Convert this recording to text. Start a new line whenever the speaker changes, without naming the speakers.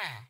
Ha.